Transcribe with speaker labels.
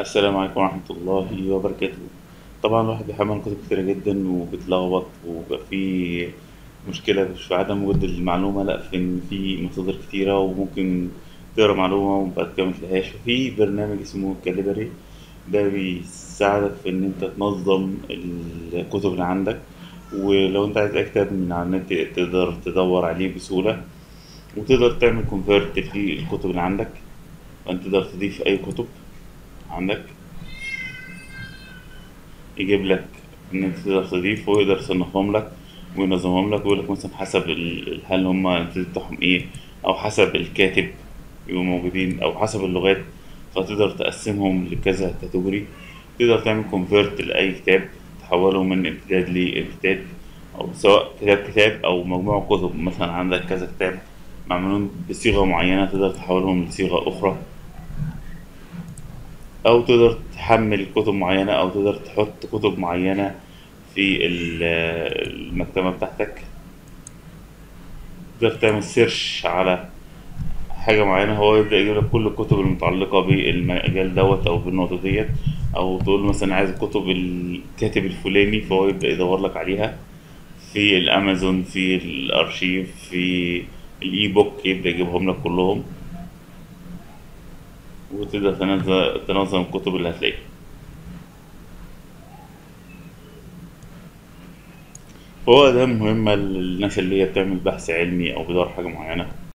Speaker 1: السلام عليكم ورحمة الله وبركاته. طبعا الواحد بيحمل كتب كتيرة جدا وبتلخبط وبيبقى في مشكلة مش في عدم وجود المعلومة. لأ في إن في مصادر كتيرة وممكن تقرأ معلومة وبعد كده متلاقيهاش ففي برنامج اسمه calibre ده بيساعدك في إن أنت تنظم الكتب اللي عندك. ولو أنت عايز أي كتاب من على النت تقدر تدور عليه بسهولة. وتقدر تعمل convert للكتب اللي عندك. وأنت تقدر تضيف أي كتب. عندك؟ يجيب لك إن أنت تقدر تضيف ويقدر يصنفهم لك وينظمهم لك ويقول لك مثلا حسب هل هم الانتاج بتاعهم إيه؟ أو حسب الكاتب يبقوا موجودين أو حسب اللغات فتقدر تقسمهم لكذا category تقدر تعمل convert لأي كتاب تحوله من امتداد لامتداد أو سواء كتاب كتاب أو مجموعة كتب. مثلا عندك كذا كتاب معمولين بصيغة معينة تقدر تحولهم لصيغة أخرى. أو تقدر تحمل كتب معينة أو تقدر تحط كتب معينة في ال- المكتبة بتاعتك. تقدر تعمل سيرش على حاجة معينة هو يبدأ يجيب لك كل الكتب المتعلقة بالمجال دوت أو بالنقطة ديت. أو تقول مثلا عايز كتب الكاتب الفلاني فهو يبدأ يدور لك عليها. في الأمازون في الأرشيف في الإي بوك يبدأ يجيبهم لك كلهم. وتقدر تنظم الكتب اللي هتلاقيها. فهو ده مهمة للناس اللي هي بتعمل بحث علمي أو بيدور حاجة معينة.